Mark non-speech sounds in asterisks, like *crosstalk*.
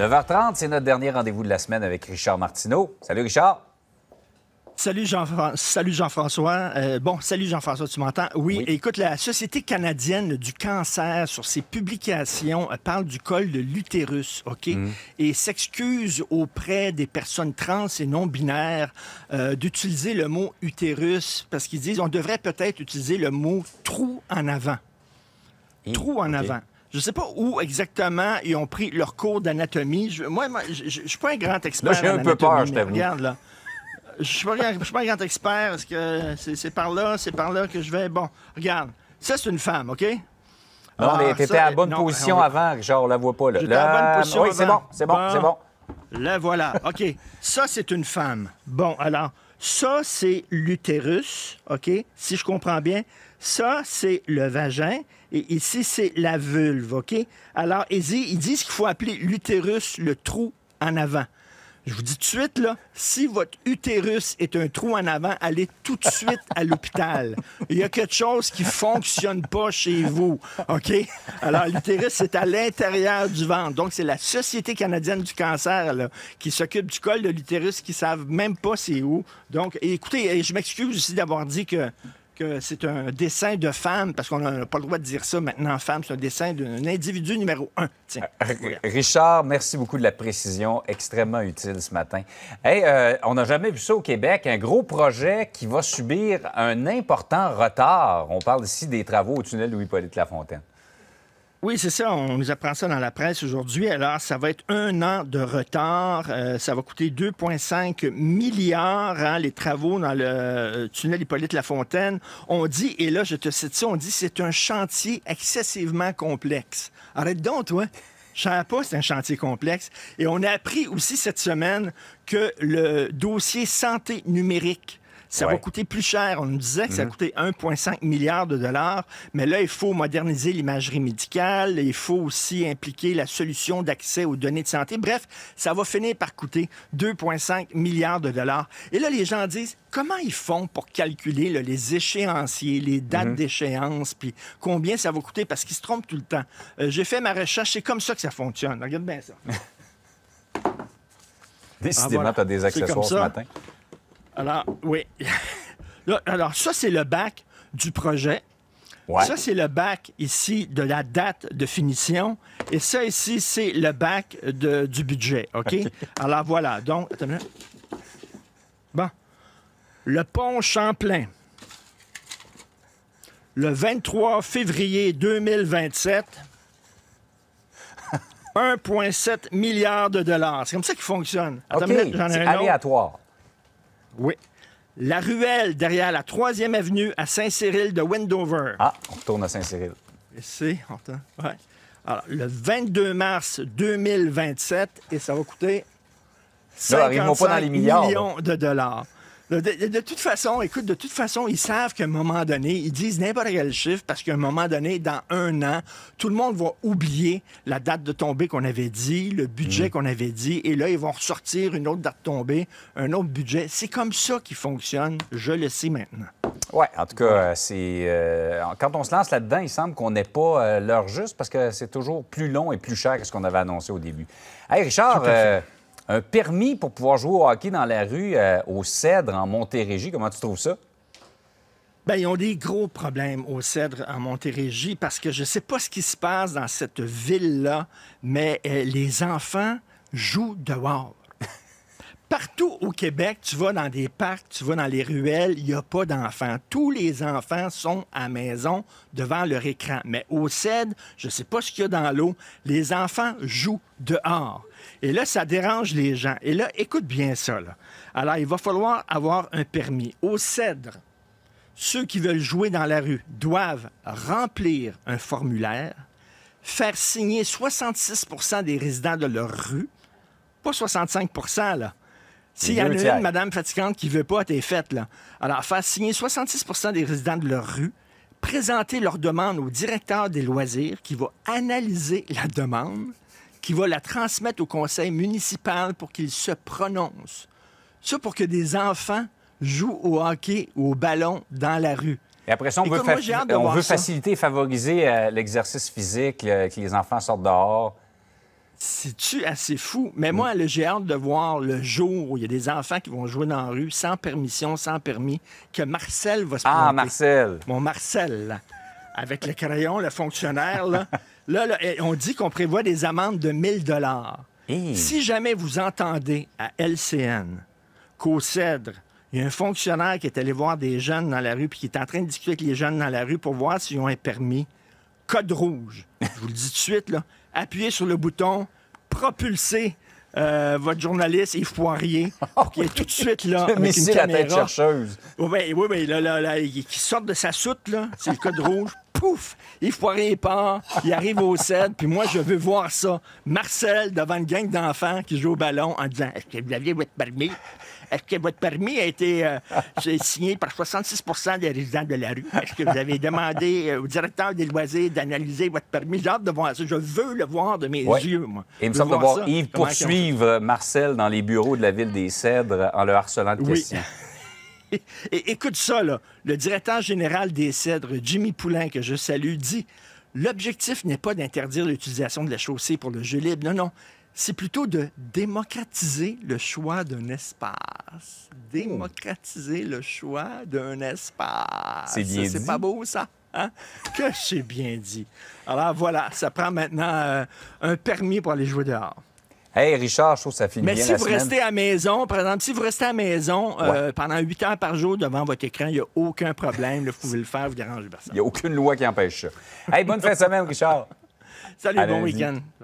9h30, c'est notre dernier rendez-vous de la semaine avec Richard Martineau. Salut Richard. Salut, Jean salut Jean-François. Euh, bon, salut Jean-François, tu m'entends? Oui, écoute, la Société canadienne du cancer, sur ses publications, parle du col de l'utérus, OK? Mm. Et s'excuse auprès des personnes trans et non binaires euh, d'utiliser le mot utérus parce qu'ils disent on devrait peut-être utiliser le mot trou en avant. trou en avant. Je ne sais pas où exactement ils ont pris leur cours d'anatomie. moi, je ne suis pas un grand expert. Là, j'ai un peu peur, je t'avoue. Regarde, là. Je suis pas, suis pas un grand expert. Parce que c'est par là, c'est par là que je vais. Bon, regarde. Ça, c'est une femme, OK? Non, mais t'étais à bonne position avant, genre, on la voit pas. Là. J'étais à bonne position Oui, c'est bon, c'est bon, c'est bon. Là, voilà. OK. ça, c'est une femme. Bon, alors, ça, c'est l'utérus, OK? Si je comprends bien. Ça, c'est le vagin. Et ici, c'est la vulve, OK? Alors, ils disent qu'il faut appeler l'utérus le trou en avant. Je vous dis tout de suite, là, si votre utérus est un trou en avant, allez tout de suite à l'hôpital. Il y a quelque chose qui fonctionne pas chez vous. OK? Alors, l'utérus, c'est à l'intérieur du ventre. Donc, c'est la Société canadienne du cancer là, qui s'occupe du col de l'utérus qui ne savent même pas c'est où. Donc, écoutez, je m'excuse aussi d'avoir dit que c'est un dessin de femme, parce qu'on n'a pas le droit de dire ça maintenant, femme, c'est un dessin d'un individu numéro un. Tiens, euh, Richard, merci beaucoup de la précision, extrêmement utile ce matin. Hey, euh, on n'a jamais vu ça au Québec, un gros projet qui va subir un important retard. On parle ici des travaux au tunnel Louis-Polyte Lafontaine. Oui, c'est ça. On nous apprend ça dans la presse aujourd'hui. Alors, ça va être un an de retard. Euh, ça va coûter 2,5 milliards, hein, les travaux dans le euh, tunnel Hippolyte-Lafontaine. On dit, et là, je te cite ça, on dit c'est un chantier excessivement complexe. Arrête donc, toi. Je savais pas c'est un chantier complexe. Et on a appris aussi cette semaine que le dossier santé numérique ça va coûter plus cher. On nous disait que ça mhm. coûtait 1,5 milliard de dollars, mais là, il faut moderniser l'imagerie médicale, il faut aussi impliquer la solution d'accès aux données de santé. Bref, ça va finir par coûter 2,5 milliards de dollars. Et là, les gens disent, comment ils font pour calculer les échéanciers, les dates mhm. d'échéance, puis combien ça va coûter, parce qu'ils se trompent tout le temps. Euh, j'ai fait ma recherche, c'est comme ça que ça fonctionne. Regarde bien ça. *laughs* Décidément, ah, tu as des accessoires ce matin. Alors, oui. *laughs* Alors, ça, c'est le bac du projet. Ça, c'est le bac ici de la date de finition. Et ça, ici, c'est le bac de, du budget. OK? *laughs* Alors, voilà. Donc, attends Bon. Le pont Champlain. Le 23 février 2027. 1,7 milliard de dollars. C'est comme ça qu'il fonctionne. Attends aléatoire. Oui. La ruelle derrière la 3e avenue à Saint-Cyril de Wendover. Ah, on retourne à Saint-Cyril. C'est, ouais. Alors, le 22 mars 2027, et ça va coûter 55 millions de dollars. De, toute façon, écoute, de toute façon, ils savent qu'à un moment donné, ils disent n'importe quel chiffre parce qu'à un moment donné, dans un an, tout le monde va oublier la date de tombée qu'on avait dit, le budget mm. qu'on avait dit, et là, ils vont ressortir une autre date tombée, un autre budget. C'est comme ça qu'ils fonctionnent, je le sais maintenant. Oui, en tout cas, c'est euh, quand on se lance là-dedans, il semble qu'on n'ait pas euh, l'heure juste parce que c'est toujours plus long et plus cher que ce qu'on avait annoncé au début. Hey, Richard, un permis pour pouvoir jouer au hockey dans la rue euh, au Cèdre en Montérégie. Comment tu trouves ça? Bien, ils ont des gros problèmes au Cèdre en Montérégie parce que je ne sais pas ce qui se passe dans cette ville-là, mais euh, les enfants jouent dehors. Partout au Québec, tu vas dans des parcs, tu vas dans les ruelles, il n'y a pas d'enfants. Tous les enfants sont à maison devant leur écran. Mais au CED, je ne sais pas ce qu'il y a dans l'eau, les enfants jouent dehors. Et là, ça dérange les gens. Et là, écoute bien ça. Alors, il va falloir avoir un permis. Au Cèdre, ceux qui veulent jouer dans la rue doivent remplir un formulaire, faire signer 66% des résidents de leur rue, pas 65 là. S'il y en a une, madame fatigante, qui ne veut pas, t'es faite, là. Alors, faire signer 66% des résidents de leur rue, présenter leur demande au directeur des loisirs qui va analyser la demande, qui va la transmettre au conseil municipal pour qu'il se prononce. Ça pour que des enfants jouent au hockey ou au ballon dans la rue. Et après ça, on veut, faciliter et favoriser euh, l'exercice physique, que les enfants sortent dehors. C'est-tu assez fou? Mais moi, là, j'ai hâte de voir le jour où il y a des enfants qui vont jouer dans la rue sans permission, sans permis, que Marcel va se Ah. Marcel. Mon Marcel, là, avec le crayon, le fonctionnaire, là. *laughs* Là, là, eh, on dit qu'on prévoit des amendes de 1000 dollars. Hey. Si jamais vous entendez à LCN qu'au Cèdre, il y a un fonctionnaire qui est allé voir des jeunes dans la rue puis qui est en train de discuter avec les jeunes dans la rue pour voir s'ils ont un permis, code rouge. Je vous le dis tout de suite, là. Appuyez sur le bouton, propulsez euh, votre journaliste Yves Poirier, *laughs* pour qu'il est tout de suite là. Le *laughs* avec une à tête chercheuse. Oui, oui, oui, là, là, là, il- qui sort de sa soute, là, c'est le code rouge. Pouf! Yves Poirier part, il arrive au CED, puis moi, je veux voir ça. Marcel, devant une gang d'enfants qui jouent au ballon, en disant Est-ce que vous aviez votre permis? Est-ce que votre permis a été euh, signé par 66% des résidents de la rue? Est-ce que vous avez demandé euh, au directeur des loisirs d'analyser votre permis? J'ai hâte de voir ça. Je veux le voir de mes yeux, moi. Et il me semble de voir Yves poursuivre Marcel dans les bureaux de la ville des Cèdres en le harcelant de Oui. questions. *laughs* *laughs* Et, écoute ça, là. Le directeur général des Cèdres, Jimmy Poulain, que je salue, dit L'objectif n'est pas d'interdire l'utilisation de la chaussée pour le jeu libre. Non, non. C'est plutôt de démocratiser le choix d'un espace. Démocratiser le choix d'un espace. C'est bien C'est pas beau, ça? Hein? *laughs* Que c'est bien dit. Alors voilà, ça prend maintenant euh, un permis pour aller jouer dehors. Hey, Richard, je trouve que ça finit Mais bien si la vous semaine. restez à la maison, par exemple, si vous restez à la maison euh, pendant 8 heures par jour devant votre écran, il n'y a aucun problème. là, vous pouvez le faire, vous ne dérangez personne. Il n'y a aucune loi qui empêche ça. Hey, bonne fin de semaine, Richard. Salut, À bon lundi. week-end.